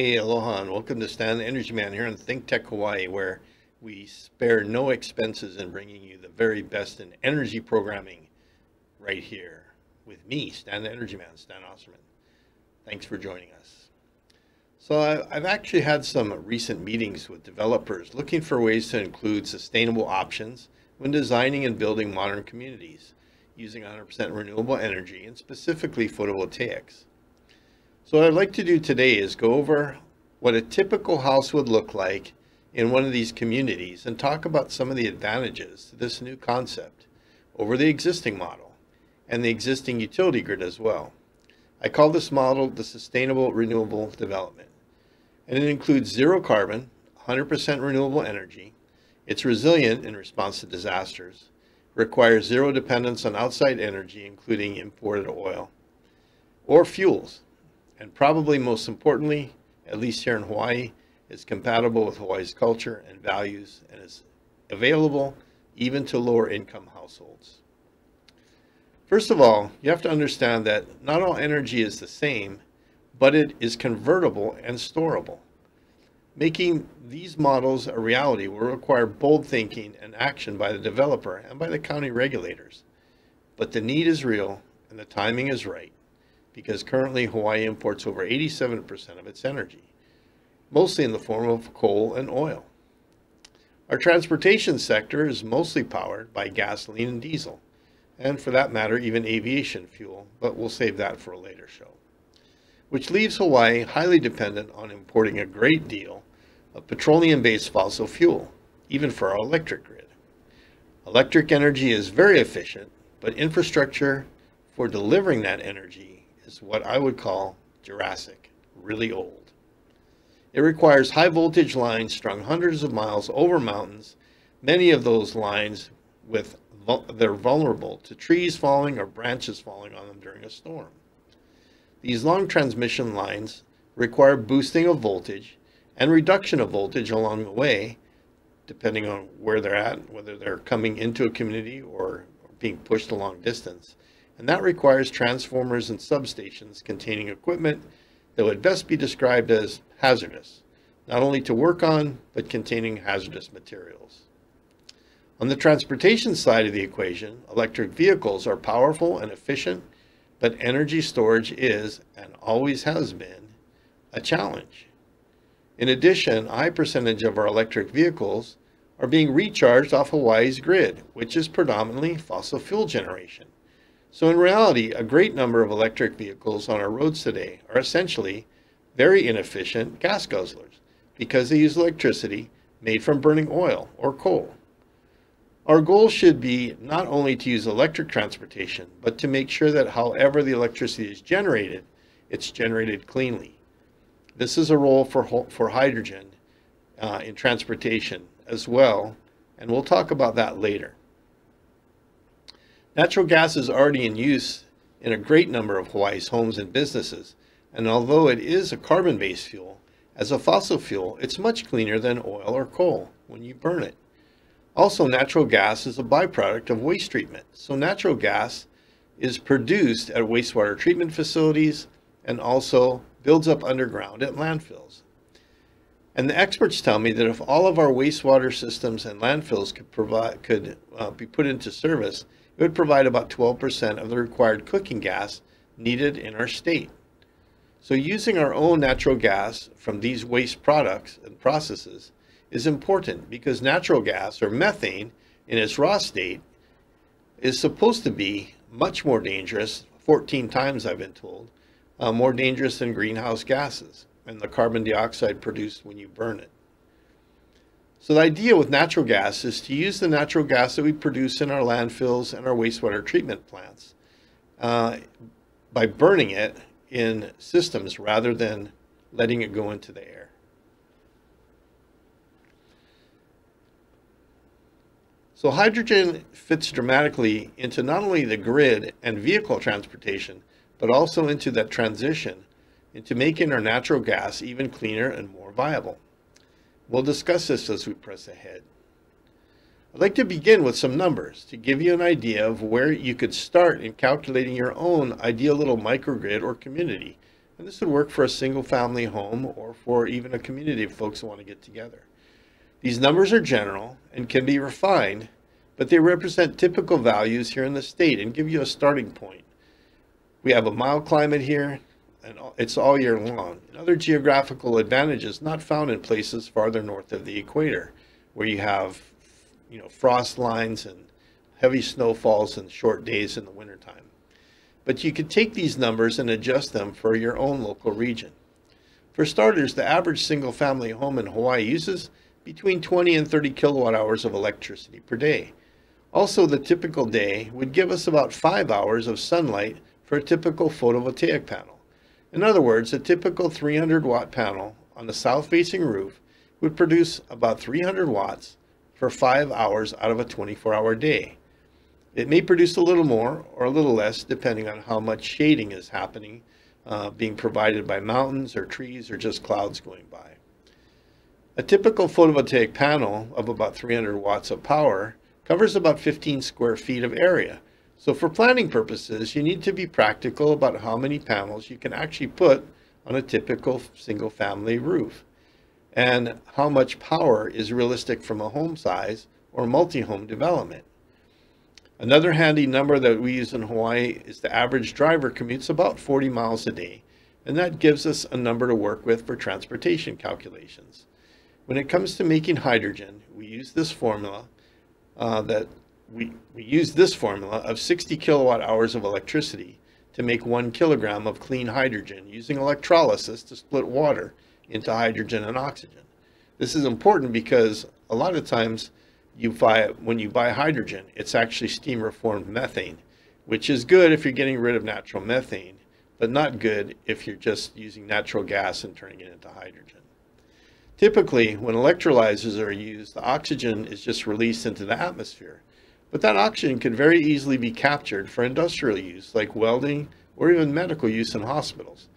Hey, aloha, and welcome to Stan the Energy Man here on Think Tech Hawaii, where we spare no expenses in bringing you the very best in energy programming right here with me, Stan the Energy Man, Stan Osserman. Thanks for joining us. So I've actually had some recent meetings with developers looking for ways to include sustainable options when designing and building modern communities using 100% renewable energy and specifically photovoltaics. So what I'd like to do today is go over what a typical house would look like in one of these communities and talk about some of the advantages to this new concept over the existing model and the existing utility grid as well. I call this model the Sustainable Renewable Development. And it includes zero carbon, 100% renewable energy. It's resilient in response to disasters, requires zero dependence on outside energy, including imported oil, or fuels, and probably most importantly, at least here in Hawaii, is compatible with Hawaii's culture and values and is available even to lower income households. First of all, you have to understand that not all energy is the same, but it is convertible and storable. Making these models a reality will require bold thinking and action by the developer and by the county regulators. But the need is real and the timing is right because currently Hawaii imports over 87% of its energy, mostly in the form of coal and oil. Our transportation sector is mostly powered by gasoline and diesel, and for that matter, even aviation fuel, but we'll save that for a later show. Which leaves Hawaii highly dependent on importing a great deal of petroleum-based fossil fuel, even for our electric grid. Electric energy is very efficient, but infrastructure for delivering that energy is what I would call Jurassic, really old. It requires high voltage lines strung hundreds of miles over mountains. Many of those lines with they're vulnerable to trees falling or branches falling on them during a storm. These long transmission lines require boosting of voltage and reduction of voltage along the way, depending on where they're at, whether they're coming into a community or being pushed a long distance and that requires transformers and substations containing equipment that would best be described as hazardous, not only to work on, but containing hazardous materials. On the transportation side of the equation, electric vehicles are powerful and efficient, but energy storage is, and always has been, a challenge. In addition, a high percentage of our electric vehicles are being recharged off Hawaii's grid, which is predominantly fossil fuel generation. So in reality, a great number of electric vehicles on our roads today are essentially very inefficient gas guzzlers because they use electricity made from burning oil or coal. Our goal should be not only to use electric transportation, but to make sure that however the electricity is generated, it's generated cleanly. This is a role for, for hydrogen uh, in transportation as well, and we'll talk about that later. Natural gas is already in use in a great number of Hawaii's homes and businesses, and although it is a carbon-based fuel, as a fossil fuel, it's much cleaner than oil or coal when you burn it. Also, natural gas is a byproduct of waste treatment. So natural gas is produced at wastewater treatment facilities and also builds up underground at landfills. And the experts tell me that if all of our wastewater systems and landfills could provide could uh, be put into service, it would provide about 12% of the required cooking gas needed in our state. So using our own natural gas from these waste products and processes is important because natural gas or methane in its raw state is supposed to be much more dangerous, 14 times I've been told, uh, more dangerous than greenhouse gases and the carbon dioxide produced when you burn it. So the idea with natural gas is to use the natural gas that we produce in our landfills and our wastewater treatment plants uh, by burning it in systems rather than letting it go into the air. So hydrogen fits dramatically into not only the grid and vehicle transportation, but also into that transition into making our natural gas even cleaner and more viable. We'll discuss this as we press ahead. I'd like to begin with some numbers to give you an idea of where you could start in calculating your own ideal little microgrid or community And this would work for a single family home or for even a community of folks who want to get together. These numbers are general and can be refined, but they represent typical values here in the state and give you a starting point. We have a mild climate here, and it's all year long. And other geographical advantages not found in places farther north of the equator, where you have, you know, frost lines and heavy snowfalls and short days in the wintertime. But you could take these numbers and adjust them for your own local region. For starters, the average single family home in Hawaii uses between 20 and 30 kilowatt hours of electricity per day. Also, the typical day would give us about five hours of sunlight for a typical photovoltaic panel. In other words, a typical 300 watt panel on the south facing roof would produce about 300 watts for five hours out of a 24 hour day. It may produce a little more or a little less depending on how much shading is happening, uh, being provided by mountains or trees or just clouds going by. A typical photovoltaic panel of about 300 watts of power covers about 15 square feet of area. So for planning purposes, you need to be practical about how many panels you can actually put on a typical single family roof and how much power is realistic from a home size or multi-home development. Another handy number that we use in Hawaii is the average driver commutes about 40 miles a day, and that gives us a number to work with for transportation calculations. When it comes to making hydrogen, we use this formula uh, that we, we use this formula of 60 kilowatt hours of electricity to make one kilogram of clean hydrogen using electrolysis to split water into hydrogen and oxygen. This is important because a lot of times you buy when you buy hydrogen, it's actually steam reformed methane, which is good if you're getting rid of natural methane, but not good if you're just using natural gas and turning it into hydrogen. Typically, when electrolyzers are used, the oxygen is just released into the atmosphere. But that oxygen could very easily be captured for industrial use, like welding or even medical use in hospitals,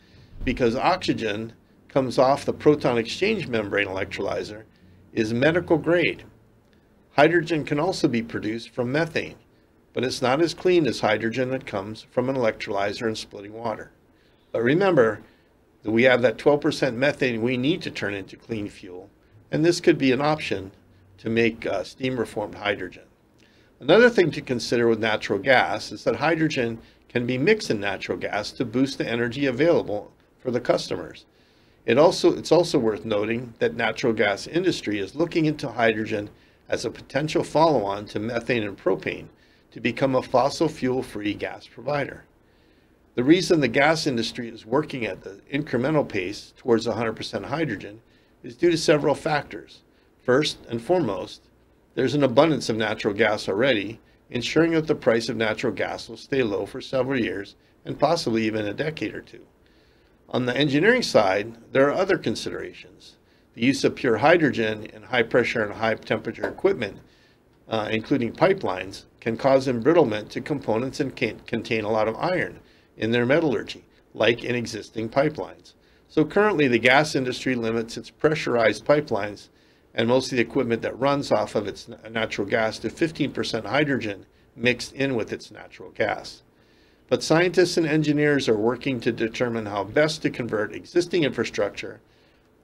because oxygen comes off the proton exchange membrane electrolyzer is medical grade Hydrogen can also be produced from methane, but it's not as clean as hydrogen that comes from an electrolyzer and splitting water. But remember that we have that 12% methane we need to turn into clean fuel, and this could be an option to make uh, steam reformed hydrogen. Another thing to consider with natural gas is that hydrogen can be mixed in natural gas to boost the energy available for the customers. It also, it's also worth noting that natural gas industry is looking into hydrogen as a potential follow-on to methane and propane to become a fossil fuel-free gas provider. The reason the gas industry is working at the incremental pace towards 100% hydrogen is due to several factors. First and foremost, there's an abundance of natural gas already, ensuring that the price of natural gas will stay low for several years and possibly even a decade or two. On the engineering side, there are other considerations. The use of pure hydrogen in high pressure and high temperature equipment, uh, including pipelines, can cause embrittlement to components and can contain a lot of iron in their metallurgy, like in existing pipelines. So currently the gas industry limits its pressurized pipelines and most of the equipment that runs off of its natural gas to 15% hydrogen mixed in with its natural gas. But scientists and engineers are working to determine how best to convert existing infrastructure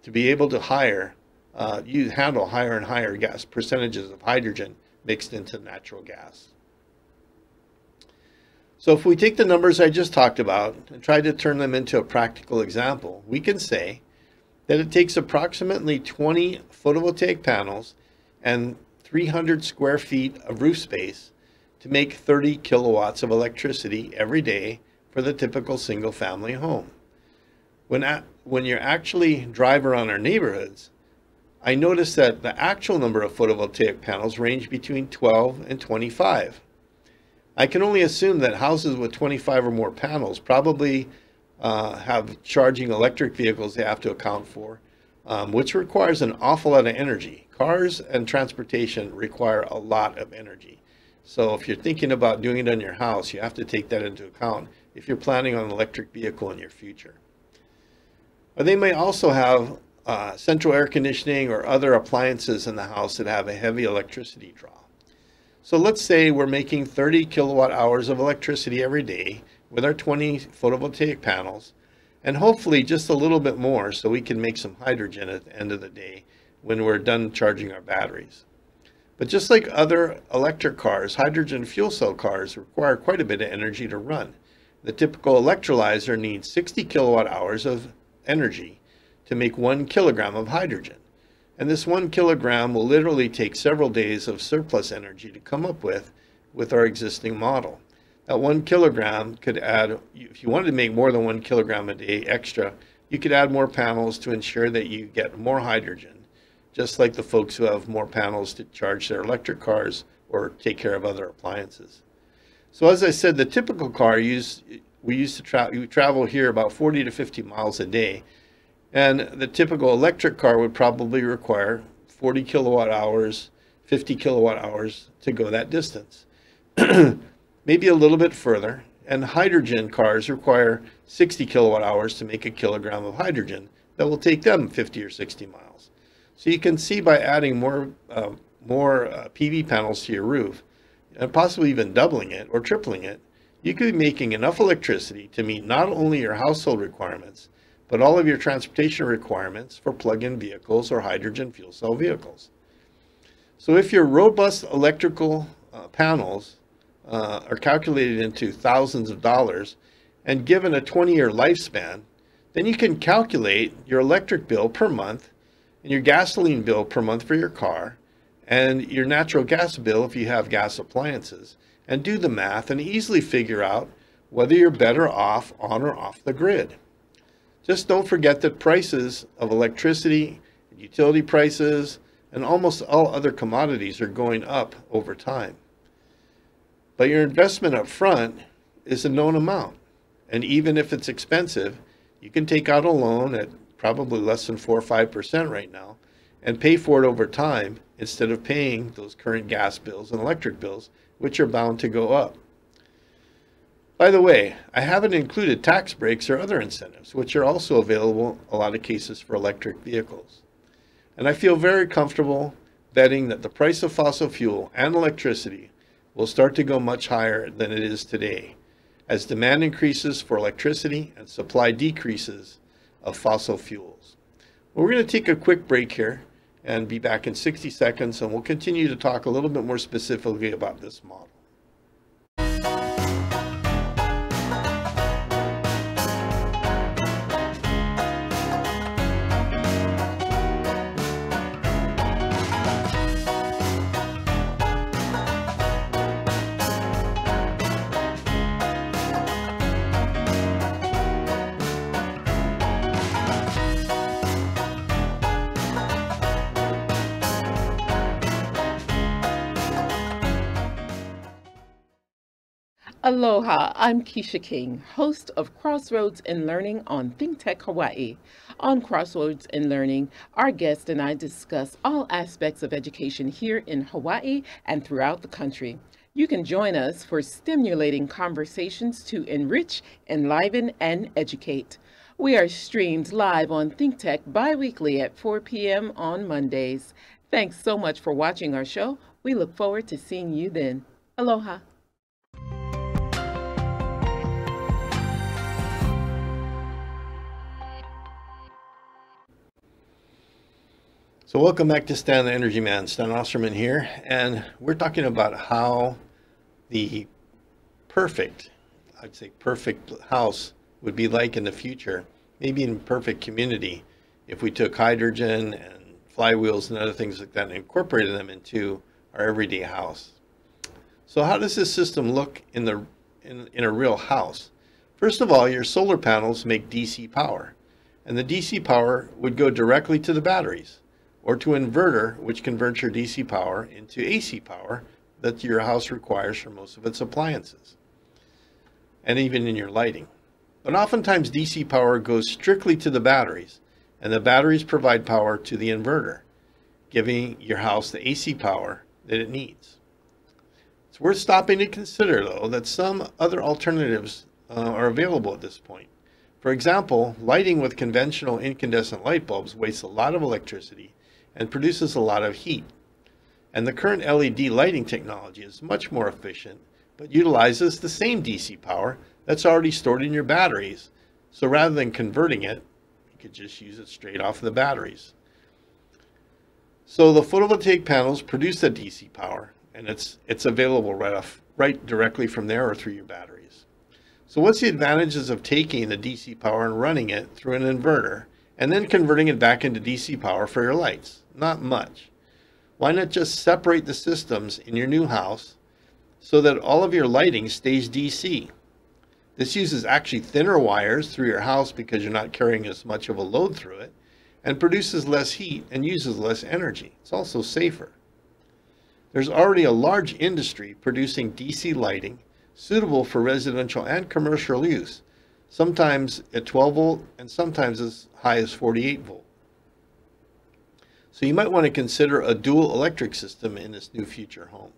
to be able to hire, uh, you handle higher and higher gas percentages of hydrogen mixed into natural gas. So if we take the numbers I just talked about and try to turn them into a practical example, we can say that it takes approximately 20 photovoltaic panels and 300 square feet of roof space to make 30 kilowatts of electricity every day for the typical single family home. When, at, when you actually drive around our neighborhoods, I noticed that the actual number of photovoltaic panels range between 12 and 25. I can only assume that houses with 25 or more panels probably uh, have charging electric vehicles they have to account for, um, which requires an awful lot of energy. Cars and transportation require a lot of energy. So if you're thinking about doing it on your house, you have to take that into account if you're planning on an electric vehicle in your future. Or they may also have uh, central air conditioning or other appliances in the house that have a heavy electricity draw. So let's say we're making 30 kilowatt hours of electricity every day with our 20 photovoltaic panels, and hopefully just a little bit more so we can make some hydrogen at the end of the day when we're done charging our batteries. But just like other electric cars, hydrogen fuel cell cars require quite a bit of energy to run. The typical electrolyzer needs 60 kilowatt hours of energy to make one kilogram of hydrogen. And this one kilogram will literally take several days of surplus energy to come up with with our existing model. That one kilogram could add, if you wanted to make more than one kilogram a day extra, you could add more panels to ensure that you get more hydrogen, just like the folks who have more panels to charge their electric cars or take care of other appliances. So as I said, the typical car use, we used to tra we travel here about 40 to 50 miles a day. And the typical electric car would probably require 40 kilowatt hours, 50 kilowatt hours to go that distance. Maybe a little bit further. And hydrogen cars require 60 kilowatt hours to make a kilogram of hydrogen that will take them 50 or 60 miles. So you can see by adding more, uh, more uh, PV panels to your roof, and possibly even doubling it or tripling it, you could be making enough electricity to meet not only your household requirements, but all of your transportation requirements for plug-in vehicles or hydrogen fuel cell vehicles. So if your robust electrical uh, panels uh, are calculated into thousands of dollars and given a 20-year lifespan, then you can calculate your electric bill per month and your gasoline bill per month for your car and your natural gas bill if you have gas appliances and do the math and easily figure out whether you're better off on or off the grid. Just don't forget that prices of electricity, utility prices, and almost all other commodities are going up over time. But your investment up front is a known amount. And even if it's expensive, you can take out a loan at probably less than 4 or 5% right now and pay for it over time instead of paying those current gas bills and electric bills, which are bound to go up. By the way, I haven't included tax breaks or other incentives, which are also available in a lot of cases for electric vehicles. And I feel very comfortable betting that the price of fossil fuel and electricity will start to go much higher than it is today as demand increases for electricity and supply decreases of fossil fuels. Well, we're going to take a quick break here and be back in 60 seconds and we'll continue to talk a little bit more specifically about this model. Aloha, I'm Keisha King, host of Crossroads in Learning on ThinkTech Hawaii. On Crossroads in Learning, our guest and I discuss all aspects of education here in Hawaii and throughout the country. You can join us for stimulating conversations to enrich, enliven, and educate. We are streamed live on ThinkTech bi-weekly at 4 p.m. on Mondays. Thanks so much for watching our show. We look forward to seeing you then. Aloha. So welcome back to Stan the Energy Man. Stan Osserman here, and we're talking about how the perfect, I'd say perfect house would be like in the future, maybe in perfect community, if we took hydrogen and flywheels and other things like that and incorporated them into our everyday house. So how does this system look in the in, in a real house? First of all, your solar panels make DC power, and the DC power would go directly to the batteries or to inverter, which converts your DC power into AC power that your house requires for most of its appliances, and even in your lighting. But oftentimes DC power goes strictly to the batteries, and the batteries provide power to the inverter, giving your house the AC power that it needs. It's worth stopping to consider, though, that some other alternatives uh, are available at this point. For example, lighting with conventional incandescent light bulbs wastes a lot of electricity and produces a lot of heat. And the current LED lighting technology is much more efficient, but utilizes the same DC power that's already stored in your batteries. So rather than converting it, you could just use it straight off the batteries. So the photovoltaic panels produce the DC power, and it's it's available right off right directly from there or through your batteries. So what's the advantages of taking the DC power and running it through an inverter and then converting it back into DC power for your lights? Not much. Why not just separate the systems in your new house so that all of your lighting stays DC? This uses actually thinner wires through your house because you're not carrying as much of a load through it and produces less heat and uses less energy. It's also safer. There's already a large industry producing DC lighting suitable for residential and commercial use, sometimes at 12 volt and sometimes as high as 48 volt. So you might want to consider a dual electric system in this new future home.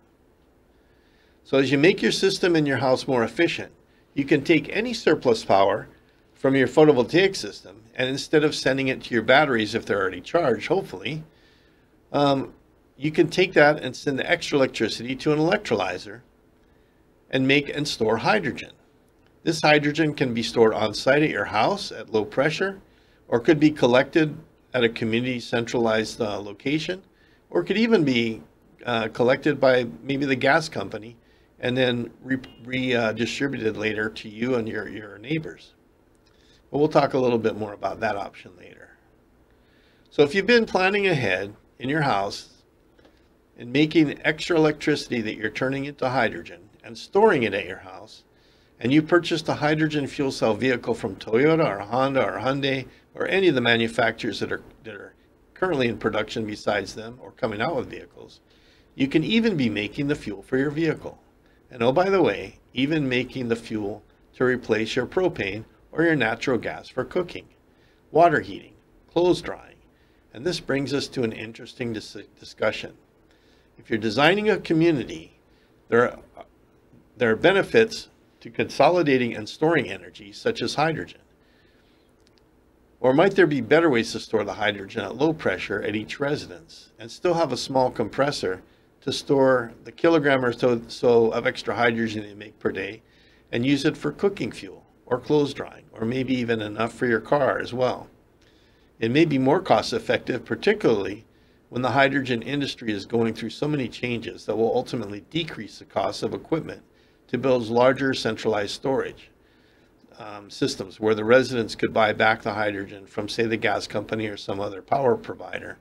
So as you make your system in your house more efficient, you can take any surplus power from your photovoltaic system and instead of sending it to your batteries if they're already charged, hopefully, um, you can take that and send the extra electricity to an electrolyzer and make and store hydrogen. This hydrogen can be stored on site at your house at low pressure or could be collected at a community centralized uh, location or could even be uh, collected by maybe the gas company and then redistributed re, uh, later to you and your, your neighbors. But we'll talk a little bit more about that option later. So if you've been planning ahead in your house and making extra electricity that you're turning into hydrogen and storing it at your house, and you purchased a hydrogen fuel cell vehicle from Toyota or Honda or Hyundai or any of the manufacturers that are, that are currently in production besides them or coming out with vehicles, you can even be making the fuel for your vehicle. And oh, by the way, even making the fuel to replace your propane or your natural gas for cooking, water heating, clothes drying. And this brings us to an interesting dis discussion. If you're designing a community, there are, there are benefits to consolidating and storing energy, such as hydrogen. Or might there be better ways to store the hydrogen at low pressure at each residence and still have a small compressor to store the kilogram or so, so of extra hydrogen you make per day and use it for cooking fuel or clothes drying, or maybe even enough for your car as well. It may be more cost effective, particularly when the hydrogen industry is going through so many changes that will ultimately decrease the cost of equipment to build larger centralized storage um, systems where the residents could buy back the hydrogen from, say, the gas company or some other power provider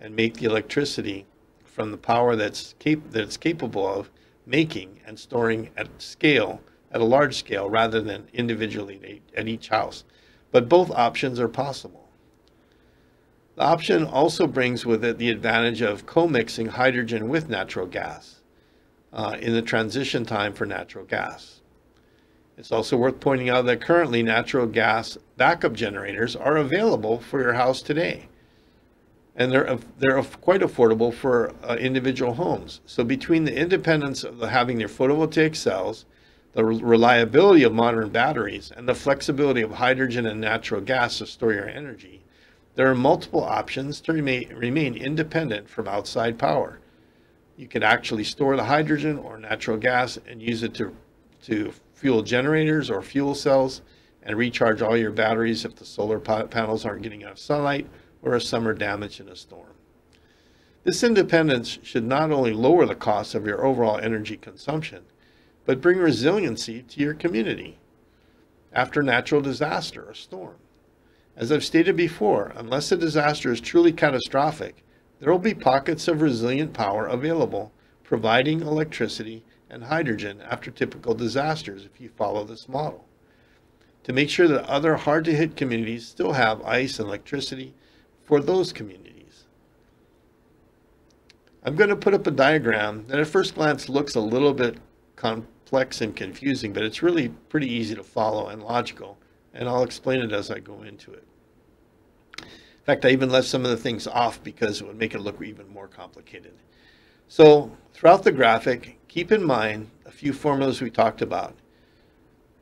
and make the electricity from the power that's, cap- that's capable of making and storing at scale, at a large scale, rather than individually at each house. But both options are possible. The option also brings with it the advantage of co-mixing hydrogen with natural gas uh, in the transition time for natural gas. It's also worth pointing out that currently natural gas backup generators are available for your house today and they're they're quite affordable for uh, individual homes. So between the independence of the, having their photovoltaic cells, the re reliability of modern batteries, and the flexibility of hydrogen and natural gas to store your energy, there are multiple options to remain, remain independent from outside power. You could actually store the hydrogen or natural gas and use it to, to fuel generators or fuel cells and recharge all your batteries if the solar panels aren't getting enough sunlight or a summer damage in a storm. This independence should not only lower the cost of your overall energy consumption, but bring resiliency to your community after natural disaster or storm. As I've stated before, unless a disaster is truly catastrophic, there will be pockets of resilient power available, providing electricity and hydrogen after typical disasters if you follow this model. To make sure that other hard to hit communities still have ice and electricity for those communities. I'm going to put up a diagram that at first glance looks a little bit complex and confusing, but it's really pretty easy to follow and logical, and I'll explain it as I go into it. In fact, I even left some of the things off because it would make it look even more complicated. So throughout the graphic, keep in mind a few formulas we talked about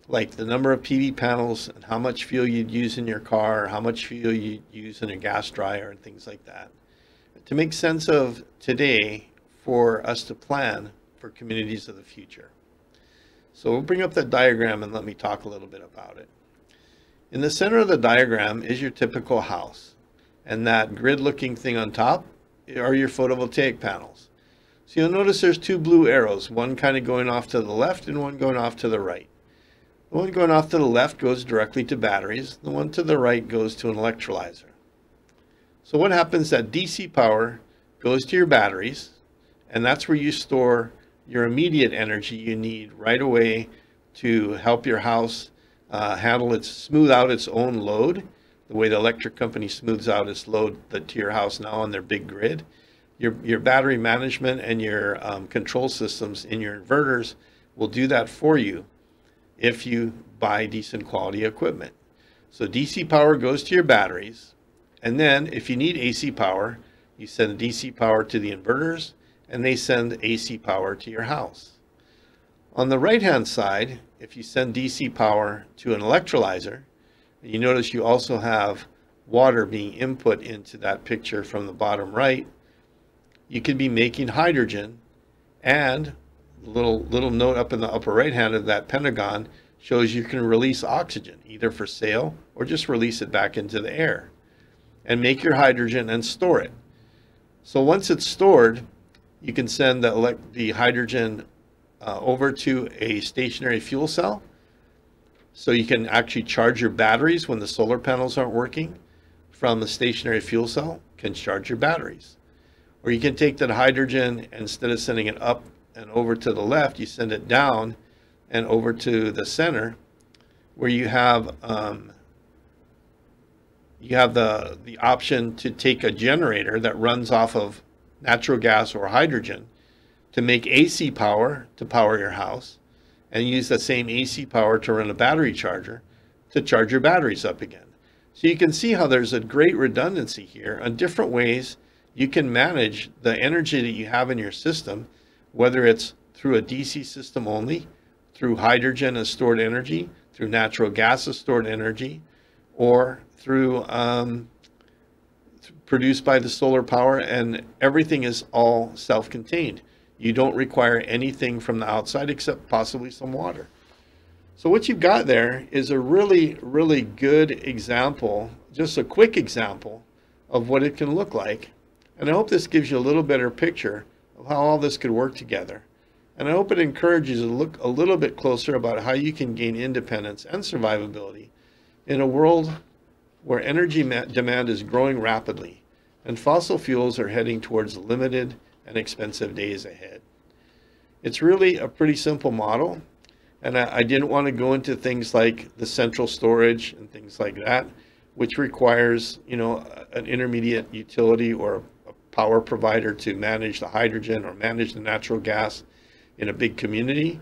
like the number of PV panels and how much fuel you'd use in your car, how much fuel you'd use in a gas dryer and things like that. To make sense of today for us to plan for communities of the future. So we'll bring up that diagram and let me talk a little bit about it. In the center of the diagram is your typical house. And that grid looking thing on top are your photovoltaic panels. So you'll notice there's two blue arrows, one kind of going off to the left and one going off to the right. The one going off to the left goes directly to batteries. The one to the right goes to an electrolyzer. So what happens that DC power goes to your batteries, and that's where you store your immediate energy you need right away to help your house uh, handle its, smooth out its own load, the way the electric company smooths out its load to your house now on their big grid. Your, your battery management and your um, control systems in your inverters will do that for you if you buy decent quality equipment. So DC power goes to your batteries. And then if you need AC power, you send DC power to the inverters and they send AC power to your house. On the right hand side, if you send DC power to an electrolyzer, you notice you also have water being input into that picture from the bottom right. You could be making hydrogen and little little note up in the upper right hand of that pentagon shows you can release oxygen either for sale or just release it back into the air and make your hydrogen and store it. So once it's stored, you can send the, the hydrogen uh, over to a stationary fuel cell. So you can actually charge your batteries when the solar panels aren't working from the stationary fuel cell, can charge your batteries. Or you can take that hydrogen, instead of sending it up and over to the left, you send it down and over to the center where you have um, you have the the option to take a generator that runs off of natural gas or hydrogen to make AC power to power your house and use the same AC power to run a battery charger to charge your batteries up again. So you can see how there's a great redundancy here on different ways you can manage the energy that you have in your system whether it's through a DC system only, through hydrogen as stored energy, through natural gas as stored energy, or through um, produced by the solar power, and everything is all self-contained. You don't require anything from the outside except possibly some water. So what you've got there is a really, really good example, just a quick example of what it can look like. And I hope this gives you a little better picture of how all this could work together. And I hope it encourages you to look a little bit closer about how you can gain independence and survivability in a world where energy demand is growing rapidly and fossil fuels are heading towards limited and expensive days ahead. It's really a pretty simple model. And I, I didn't want to go into things like the central storage and things like that, which requires, you know, an intermediate utility or a power provider to manage the hydrogen or manage the natural gas in a big community.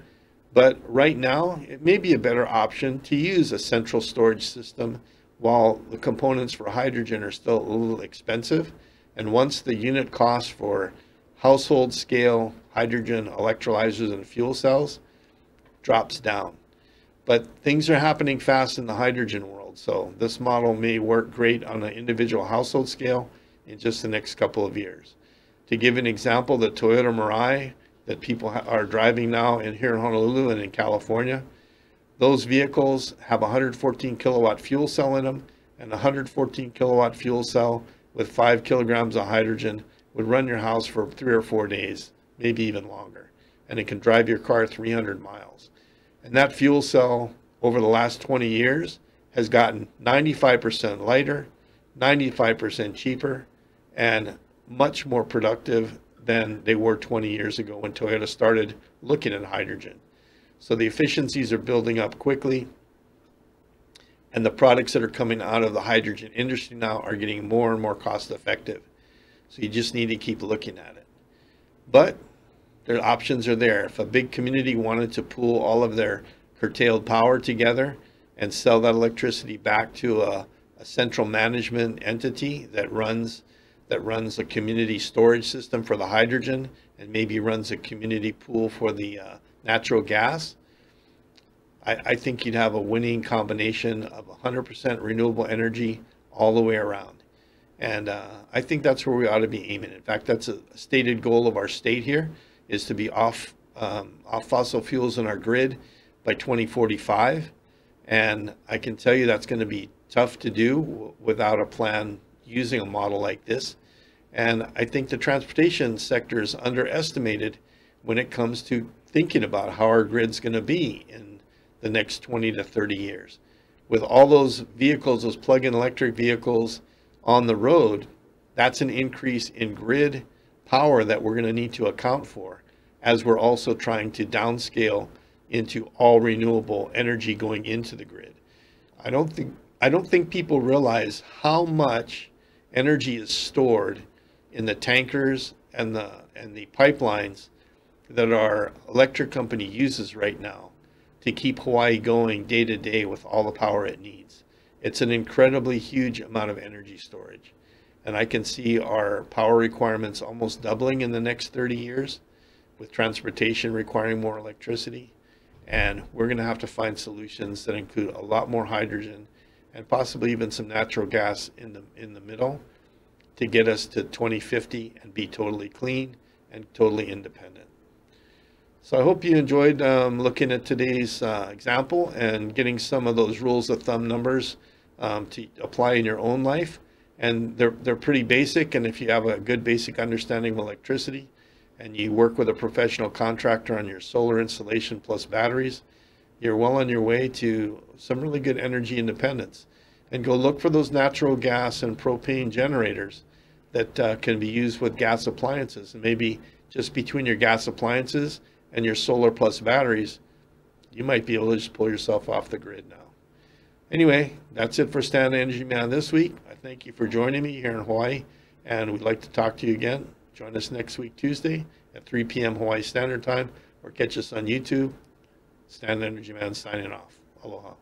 But right now, it may be a better option to use a central storage system while the components for hydrogen are still a little expensive. And once the unit cost for household scale hydrogen electrolyzers and fuel cells drops down. But things are happening fast in the hydrogen world. So this model may work great on an individual household scale in just the next couple of years. To give an example, the Toyota Mirai that people are driving now in here in Honolulu and in California, those vehicles have 114 kilowatt fuel cell in them, and 114 kilowatt fuel cell with five kilograms of hydrogen would run your house for three or four days, maybe even longer. And it can drive your car 300 miles. And that fuel cell over the last 20 years has gotten 95% lighter, 95% cheaper, and much more productive than they were 20 years ago when Toyota started looking at hydrogen. So the efficiencies are building up quickly. And the products that are coming out of the hydrogen industry now are getting more and more cost effective. So you just need to keep looking at it. But their options are there. If a big community wanted to pool all of their curtailed power together and sell that electricity back to a, a central management entity that runs that runs a community storage system for the hydrogen and maybe runs a community pool for the uh, natural gas, I, I, think you'd have a winning combination of 100% renewable energy all the way around. And uh, I think that's where we ought to be aiming. In fact, that's a stated goal of our state here is to be off, um, off fossil fuels in our grid by 2045. And I can tell you that's going to be tough to do without a plan using a model like this. And I think the transportation sector is underestimated when it comes to thinking about how our grid's going to be in the next 20 to 30 years. With all those vehicles, those plug-in electric vehicles on the road, that's an increase in grid power that we're going to need to account for as we're also trying to downscale into all renewable energy going into the grid. I don't think I don't think people realize how much energy is stored in the tankers and the and the pipelines that our electric company uses right now to keep Hawaii going day to day with all the power it needs. It's an incredibly huge amount of energy storage. And I can see our power requirements almost doubling in the next 30 years with transportation requiring more electricity. And we're going to have to find solutions that include a lot more hydrogen and possibly even some natural gas in the, in the middle to get us to 2050 and be totally clean and totally independent. So I hope you enjoyed um, looking at today's uh, example and getting some of those rules of thumb numbers um, to apply in your own life. And they're, they're pretty basic. And if you have a good basic understanding of electricity and you work with a professional contractor on your solar installation plus batteries, you're well on your way to some really good energy independence. And go look for those natural gas and propane generators that uh, can be used with gas appliances. And maybe just between your gas appliances and your solar plus batteries, you might be able to just pull yourself off the grid now. Anyway, that's it for Stand Energy Man this week. I thank you for joining me here in Hawaii, and we'd like to talk to you again. Join us next week, Tuesday at 3 p.m. Hawaii Standard Time, or catch us on YouTube. Stand Energy Man signing off. Aloha.